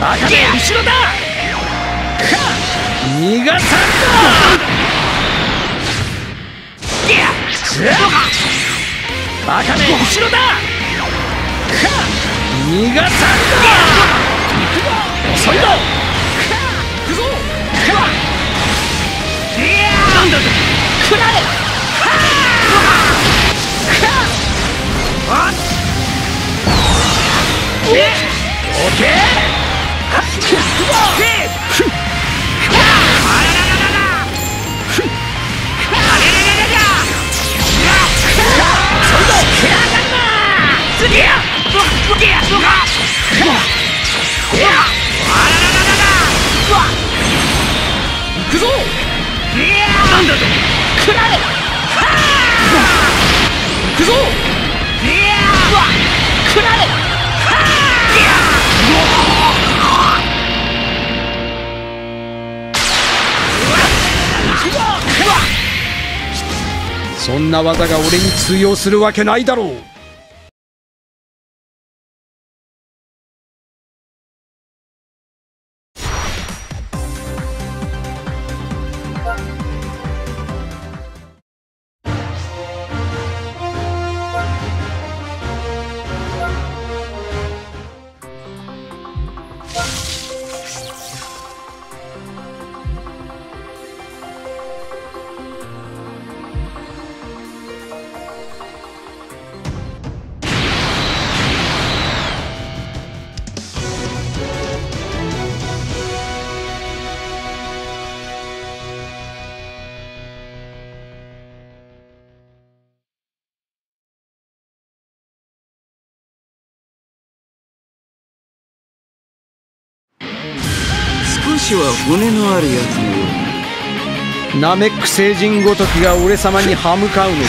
バカめ後ろだ逃がさんバカめ後ろだ逃がさん遅いぞ行くぞなんだ食られオッケくぞなんだと食られそんな技が俺に通用するわけないだろう。足は骨のあるやつのようナメック星人ごときが俺様に歯向かうのか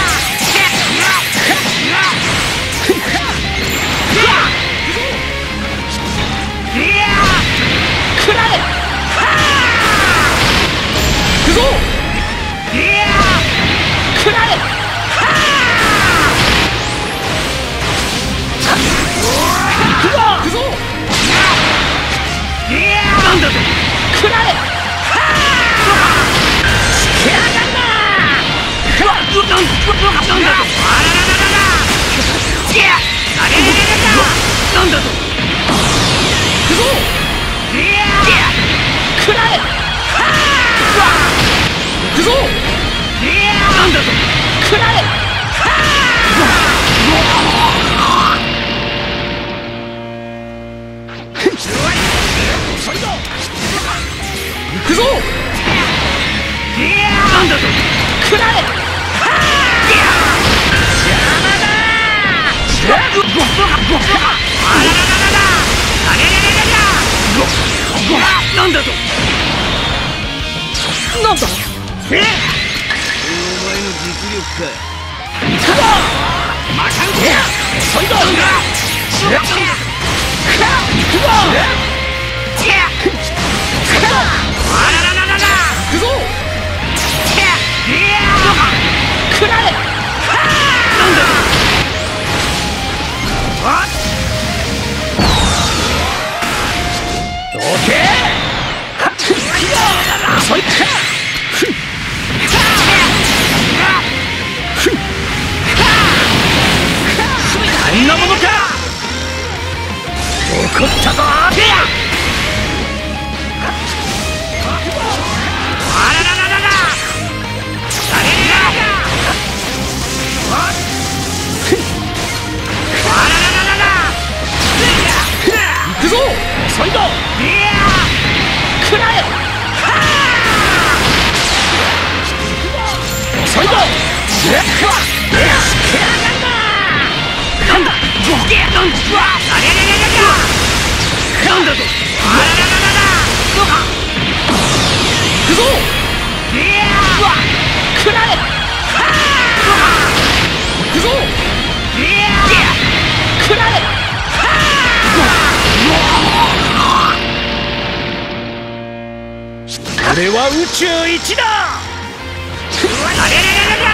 くなんだえ？お前の実力かくぞまかんけ遅い。ぞなんだくぞあらららららくぞくられなんだあどけ遅いか怒ったぞあらららららあれれらああららららら行くぞ遅いぞくらえ遅いぞなんだなんだなんだあれれれれれなんだとあららららら行くぞうわくられ行くぞくられは宇宙一だ。あれれれれれ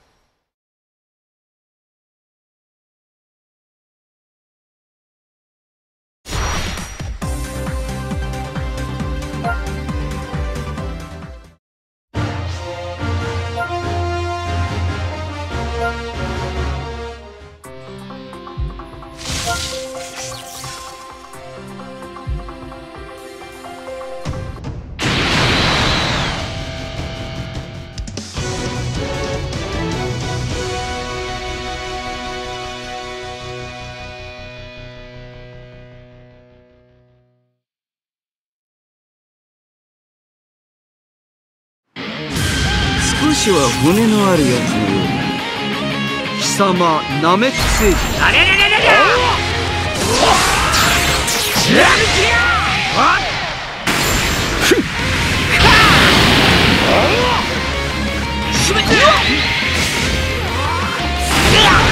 少しは骨のあるやつのように貴様ナメック星人あれれれれれ行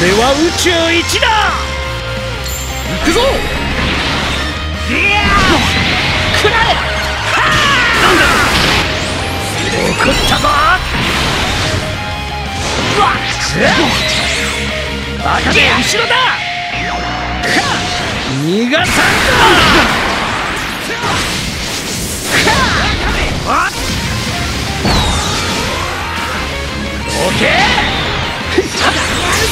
俺は宇宙一だ。行くぞ。食らえ。なんだ怒ったぞ。うわバカで後ろだ。逃がさんぞオッケーい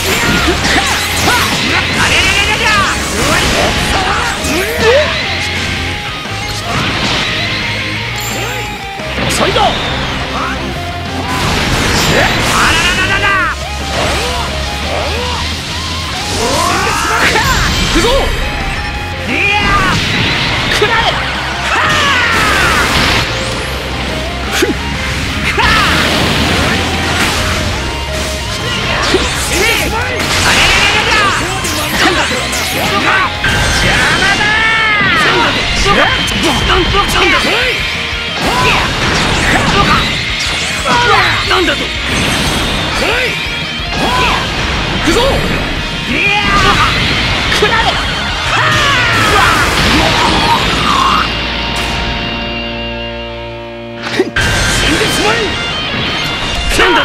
くぞ食らえなんだと？行くぞ食らえ死んでしまえなんだ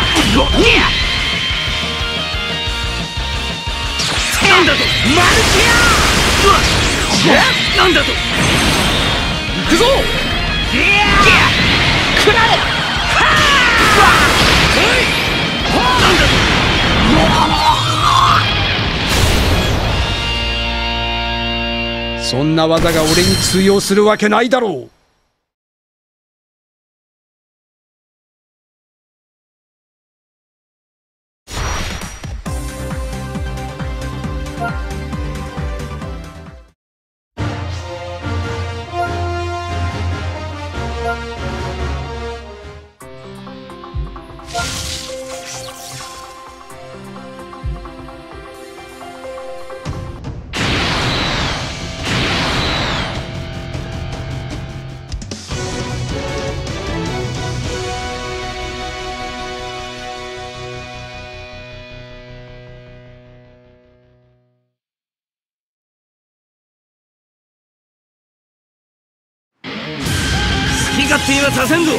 なんだとマルチアなんだと行くぞ食らえなんだとそんな技が俺に通用するわけないだろうにはさせんぞ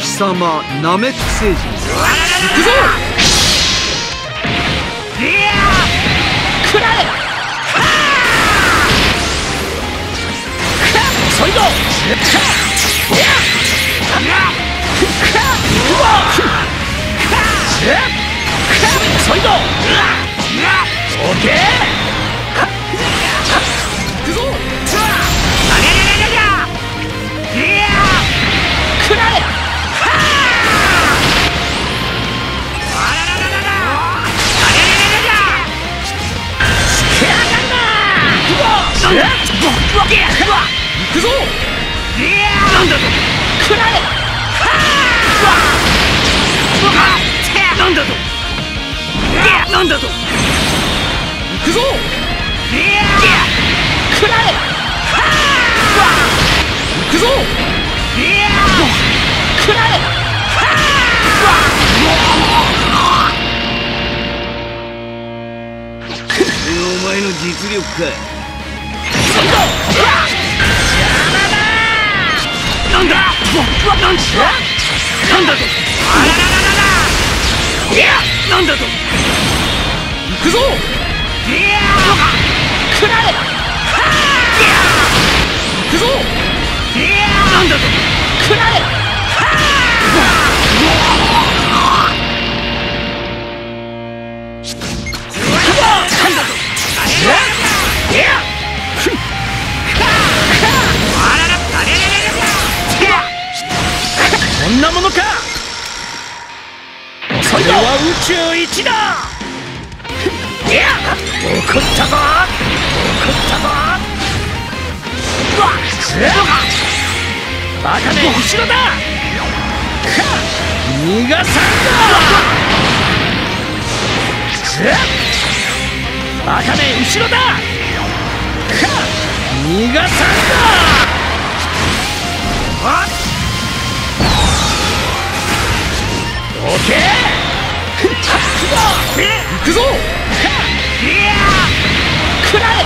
貴様ナメック星人行くぞ！いや食らえそいどそいどオッケーくぞいやなんだと食らえうわうわなんだといやなんだと行くぞいや食らえうわ行くぞいや食らえうわこれがお前の実力か。なんだ？うわなんだなんだと？あららららら。いやなんだと？行くぞ！いや食らえいや行くぞ！いやなんだと？食らえこんなものか。それは宇宙一だ。いや怒ったぞ。怒ったぞ。うわっバカめ後ろだ。逃がさんだバカめ後ろだ。逃がさんだオッケー行くぞ。いや食らえ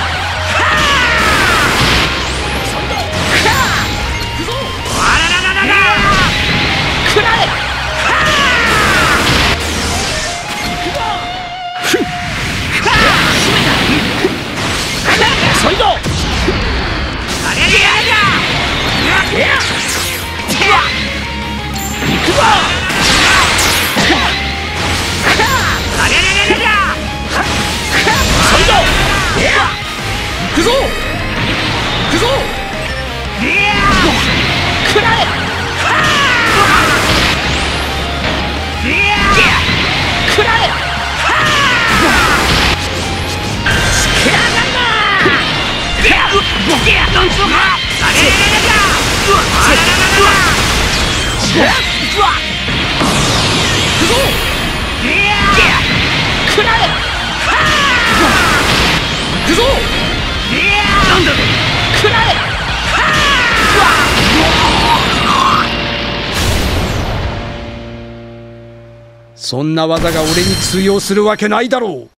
行くぞ。あららららら食らえそいどありゃりゃりゃいや行くぞありゃりゃりゃりゃそいど行くぞ行くぞいや食らえいや食らえしけやがんないやいやなんとかありゃりゃりゃりゃうわあららららうわ行くぞいやなんだと食らえそんな技が俺に通用するわけないだろう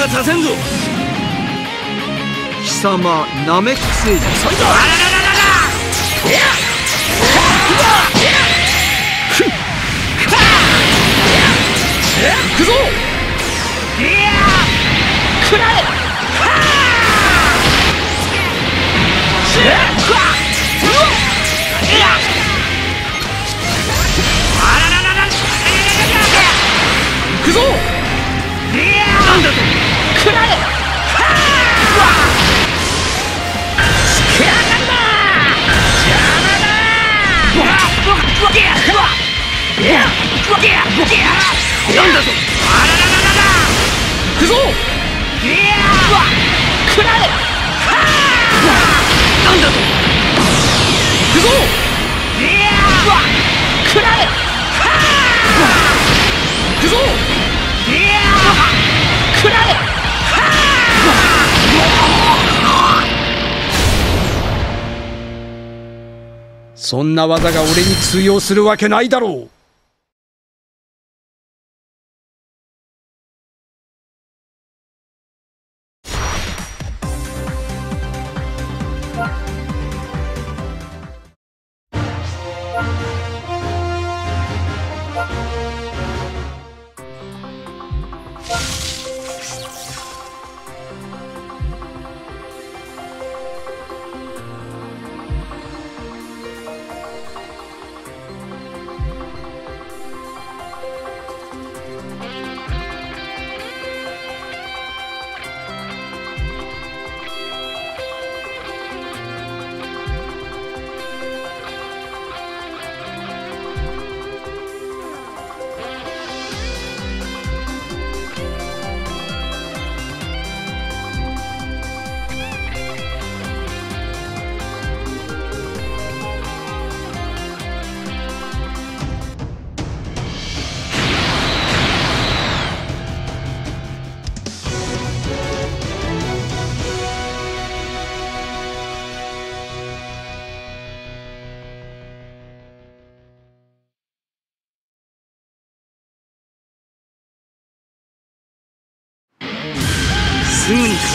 はさせんぞ貴様くぞ。いや。食らえ。はあいやうわうなんだぞあららららら行くぞいや食らえなんだぞ行くぞいや食らえ行くぞいや食らえそんな技が俺に通用するわけないだろう。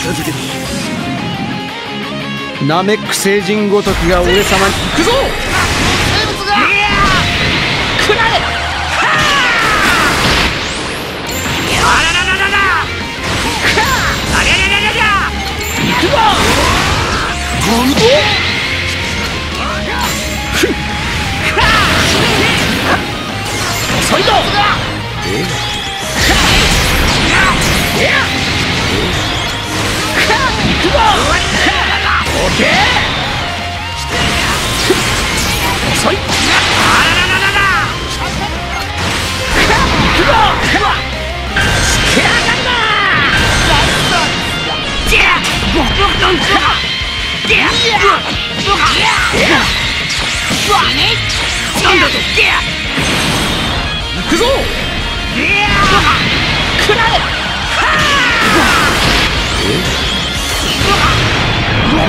片付けるナメック星人ごときが俺様に行くぞ。生物が食らえあらららららありゃりゃりゃりゃりゃ行くぞ本当遅いぞ行くぞオッケー遅いぞくぞ。食らえお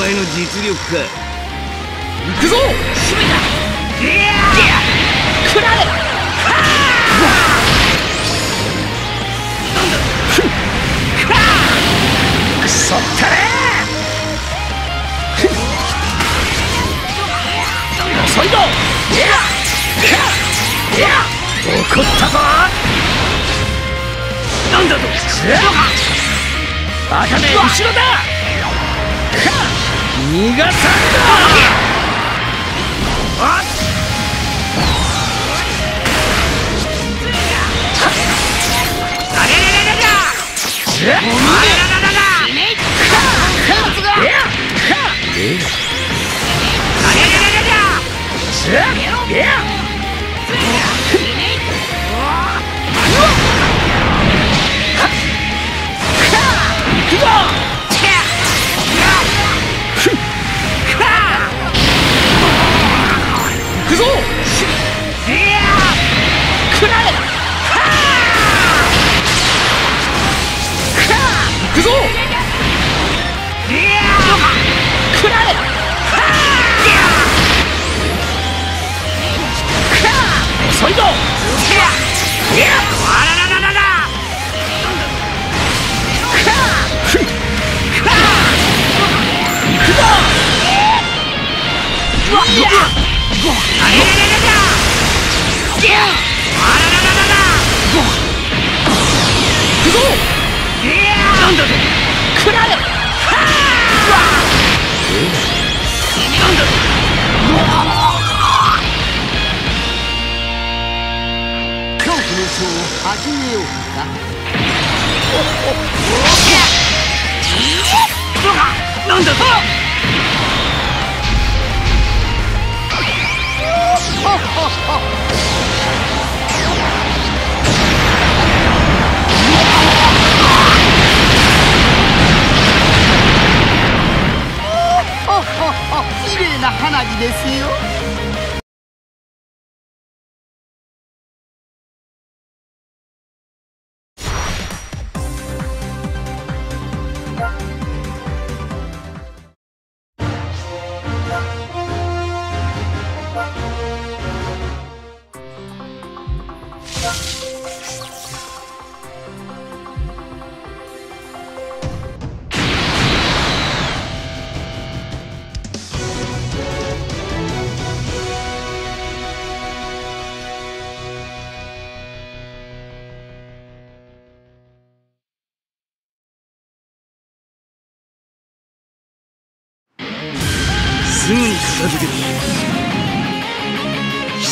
前の実力か。行くぞ！食らえくそったれ！遅いぞ怒ったぞなんだとバカめ後ろだ逃がさんだああれれれれれあらららららあ始めようかなんだと？綺麗な花火ですよ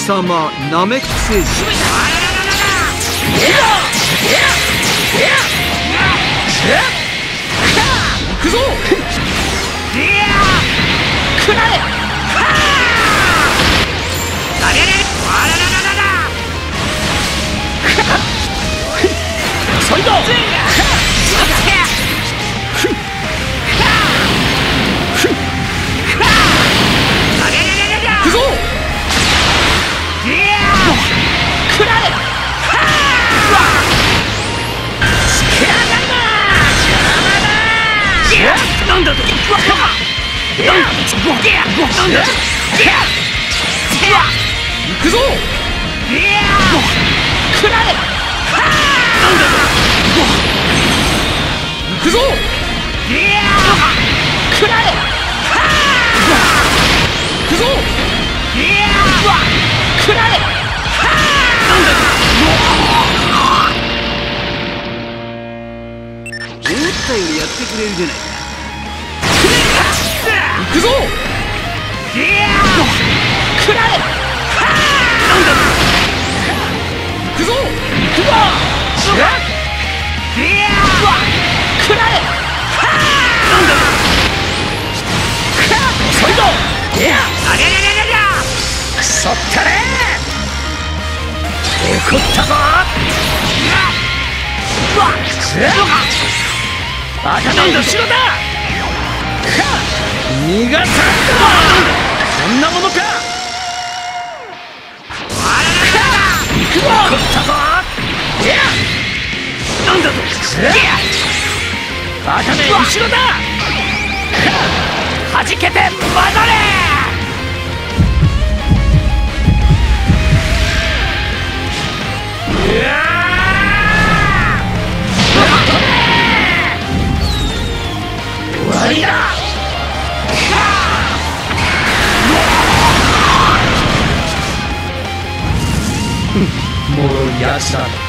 様ナメック星人なんだとなんだ行くぞくられなんだと行くぞくられ行くぞくられ思ったよりやってくれるじゃないか行くぞ！くられ行くぞ！くられサイドあれれれれれくそったれ怒ったぞ！バカな後ろだ逃がさんこんなものか行くわ怒ったぞなんだとバカめ後ろだはじけて混ざれ終わりだもろ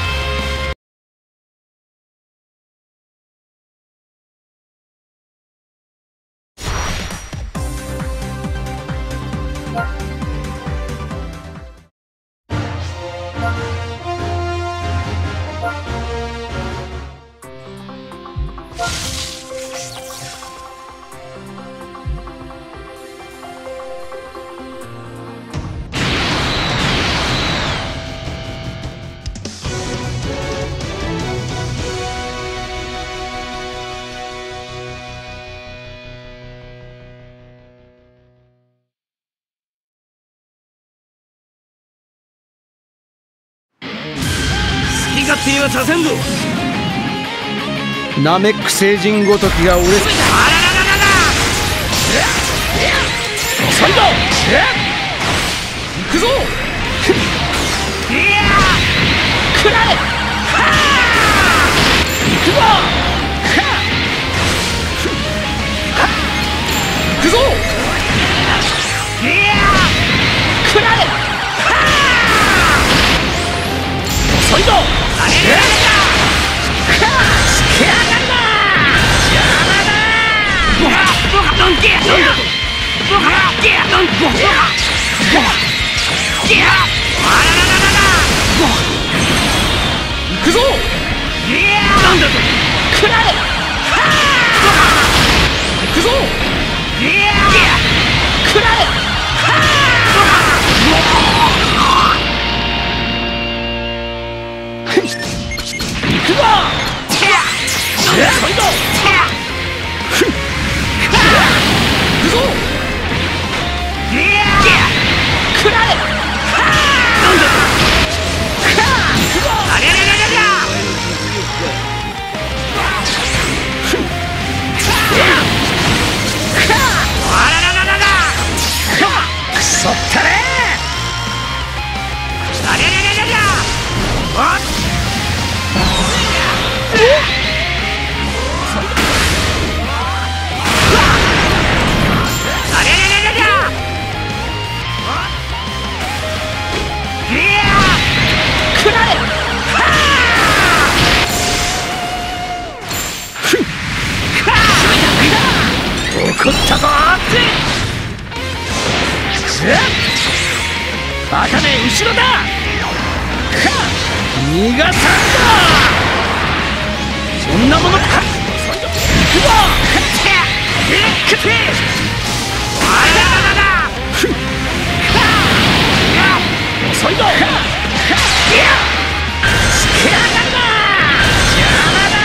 にはさせんぞナメック星人ごときが俺あらららら行くぞくられ行くわ行くぞくられサイドあれれれけやくられ行くぞくぞ。逃がさんだそんなものか行くぞくてあらららら遅いぞいやつけやがるな邪魔だ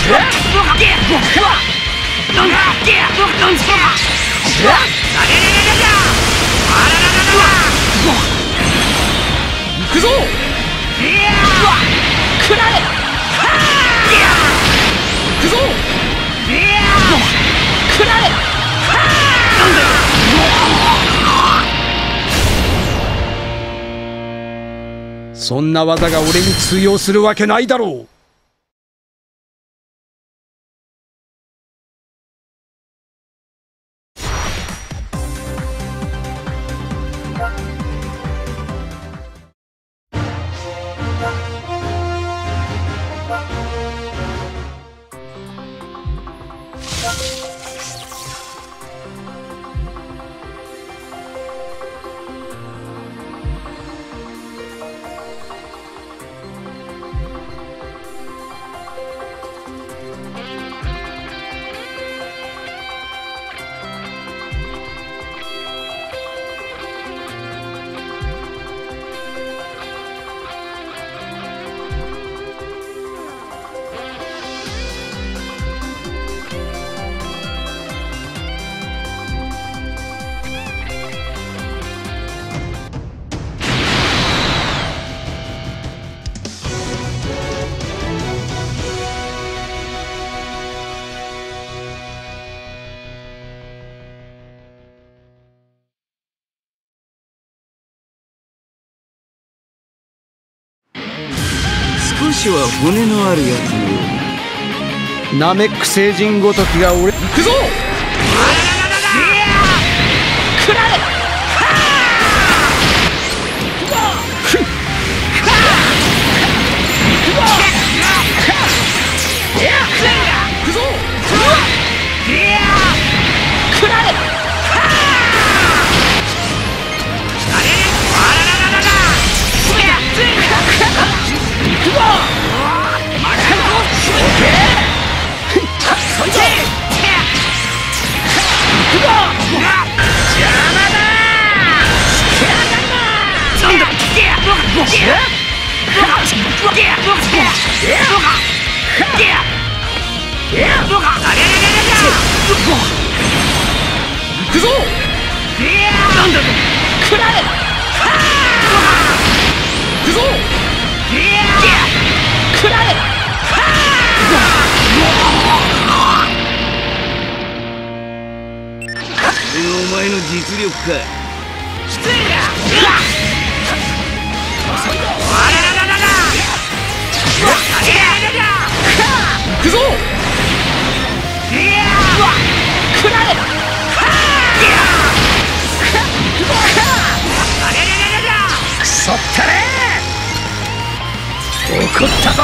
うわなんだなんだあれれれれれあらららら行くぞくらえいや行くぞいやくらえなんだそんな技が俺に通用するわけないだろう少しは骨のあるやつのようナメック星人ごときが俺。行くぞ。くらえ怒ったぞ。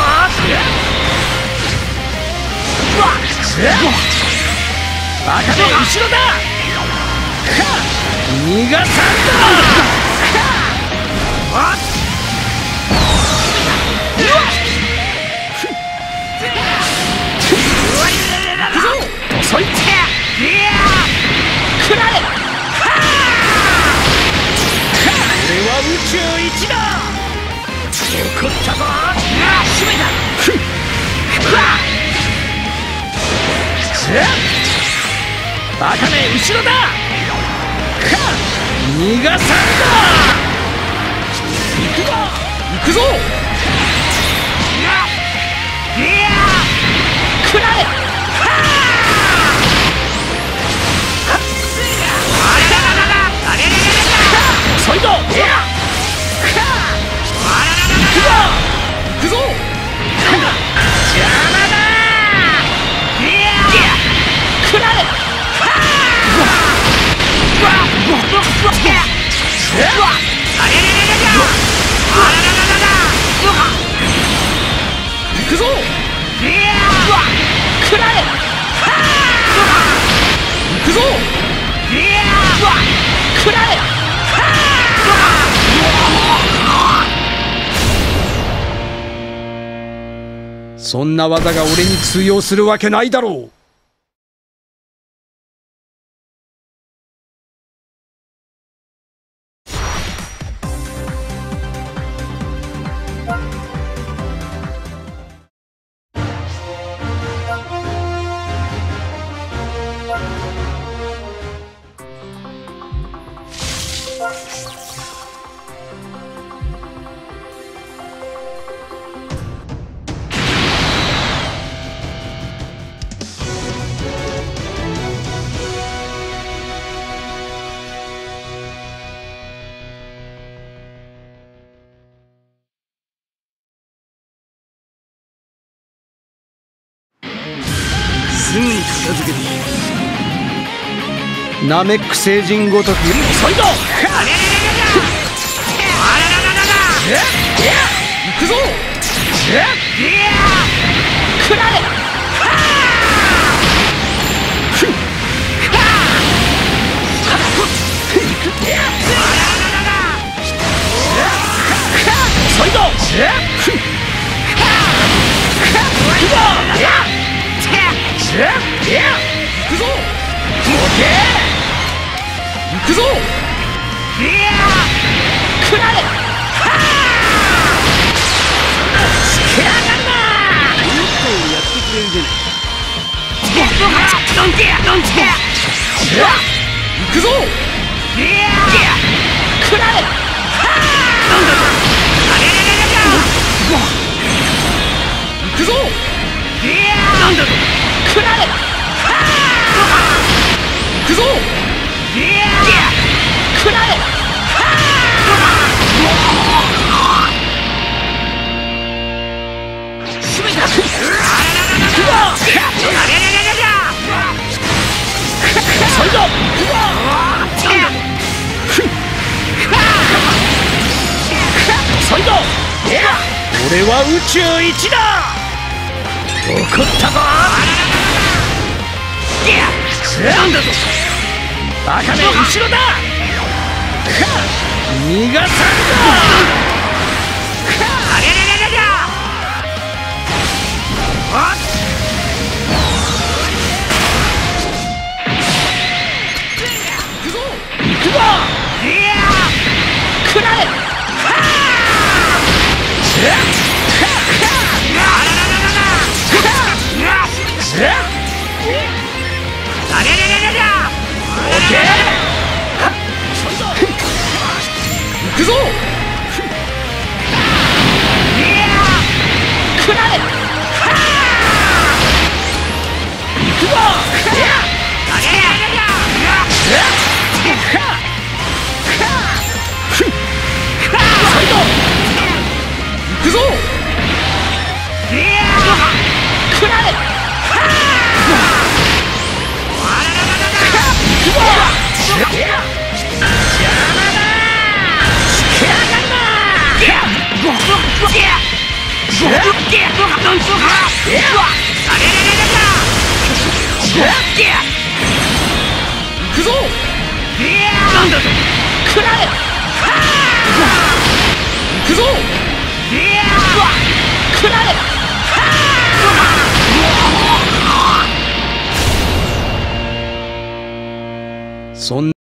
バカめ後ろだ。逃がさんだ。遅いってくらえ俺は宇宙一食バカめ後ろだか逃がさんだ行くぞ行くぞいやくらえそんな技が俺に通用するわけないだろう。ナメック星人ごとき。遅いぞ行くぞ。食らえ遅いぞ行くぞ行くぞ。食らえつけやがんなやってくれ。るじゃない行くぞ食らえ行くぞ。食らえ行くぞ俺は宇宙一だ怒ったぞなんだぞバカめ後ろだ逃がさんだ行